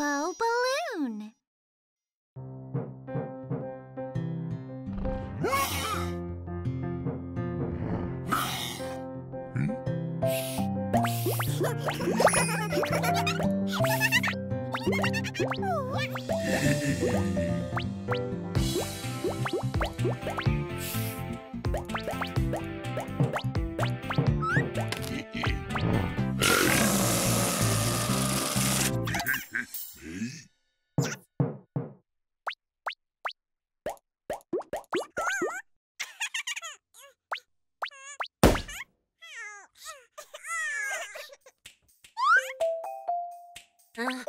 jumbo balloon. ん。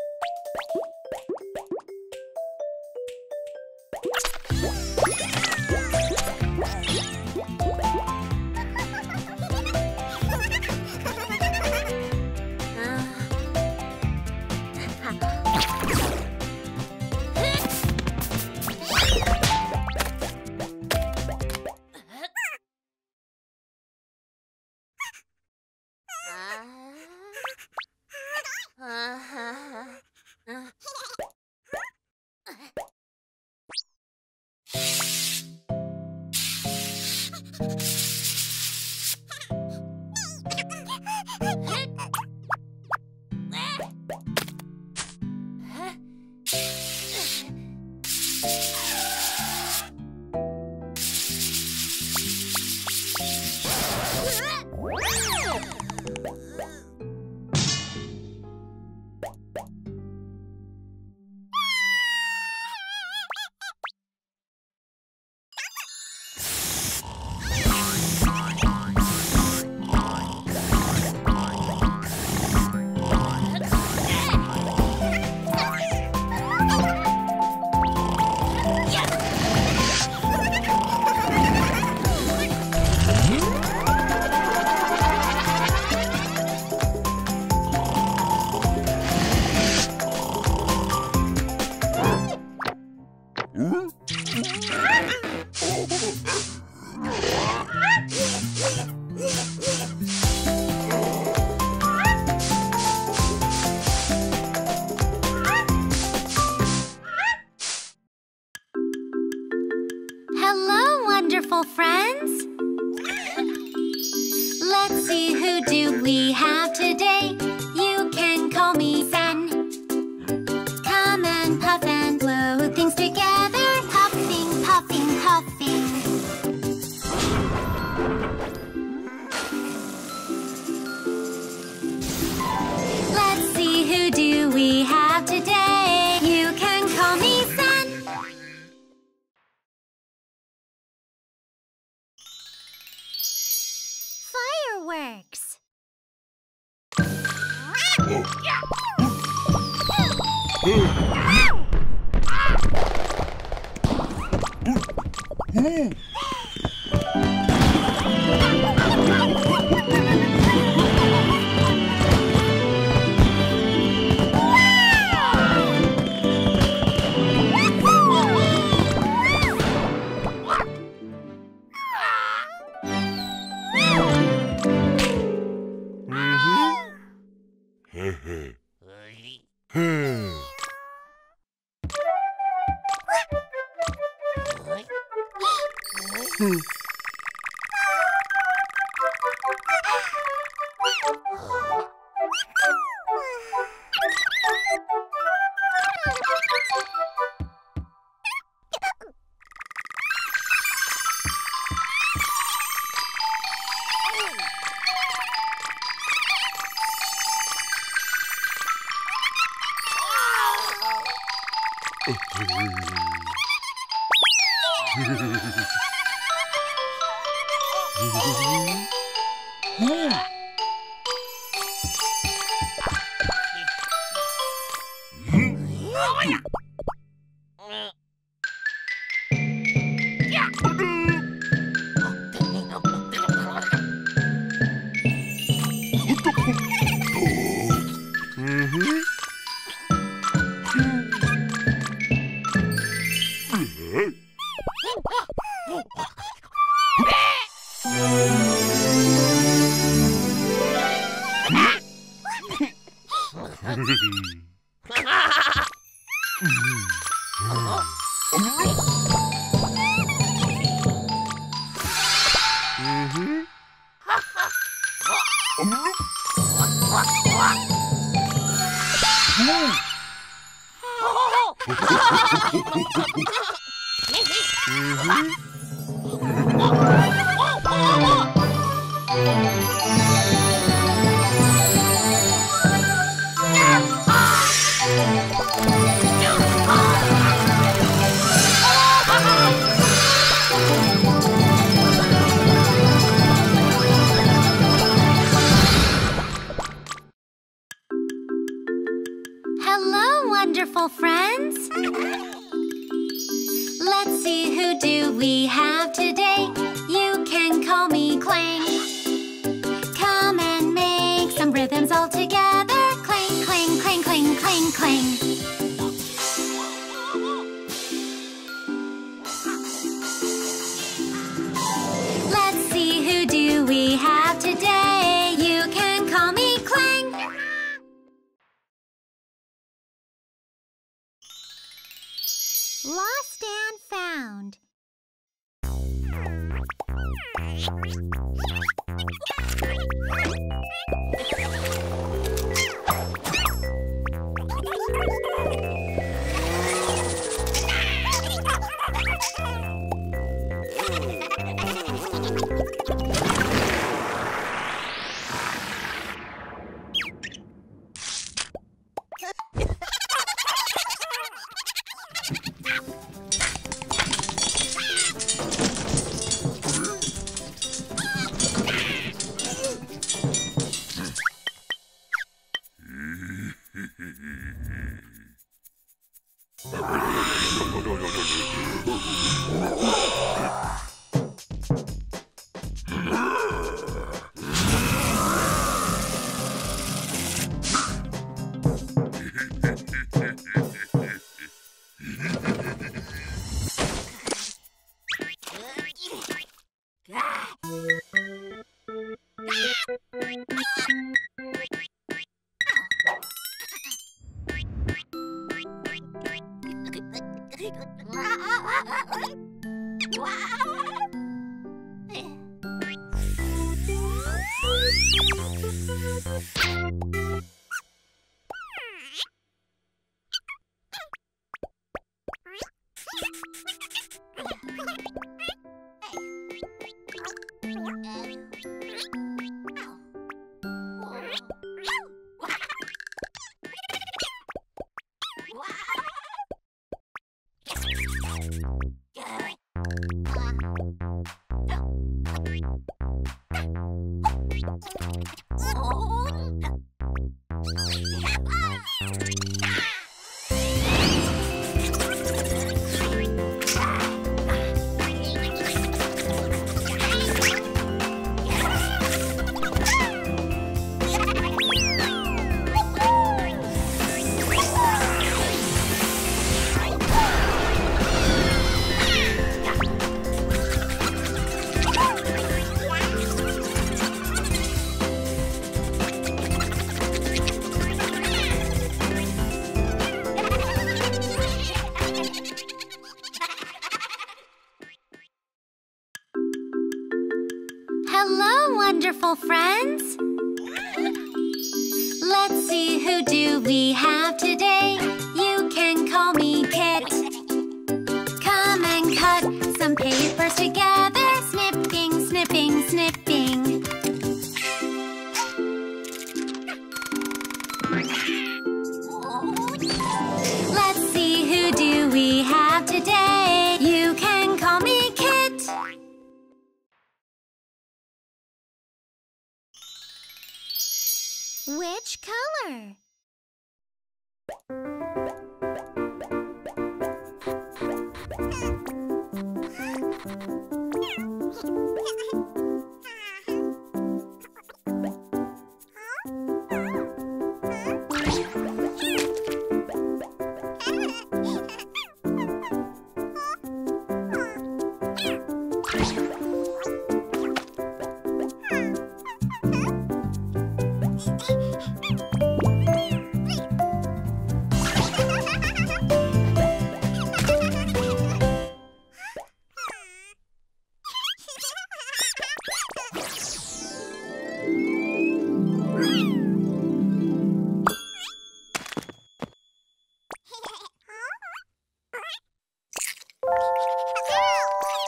you Let's see who do we have today. Hum. We have today. You can call me Clang. Lost and found. Hello, wonderful friends. Let's see who do we have today. You can call me Kit. Come and cut some papers together. Yeah.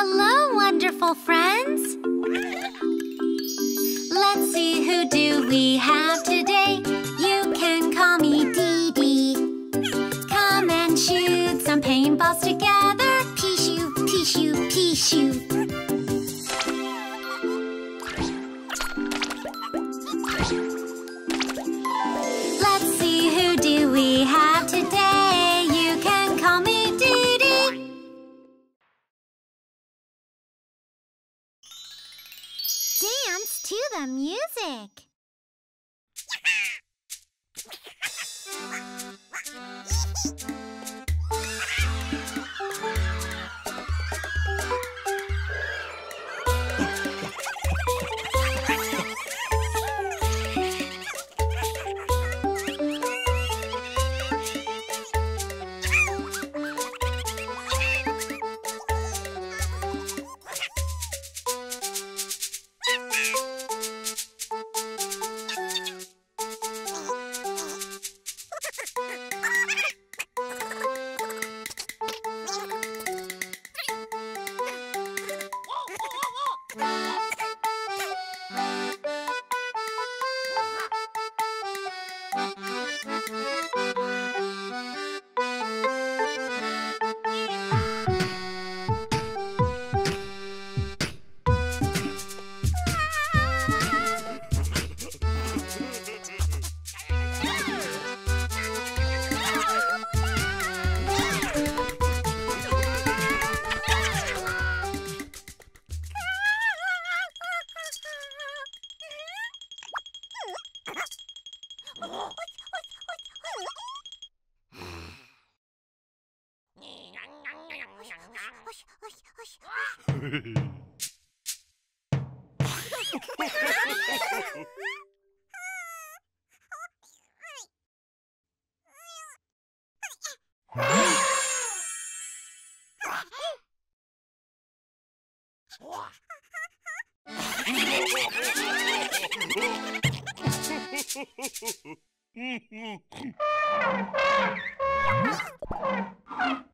Hello, wonderful friends! Let's see who do we have today. you Hello,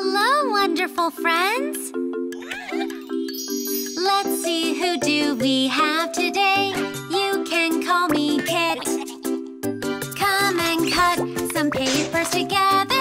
Hello, wonderful friends! Let's see who do we have today. You can call me Kit. Come and cut some papers together.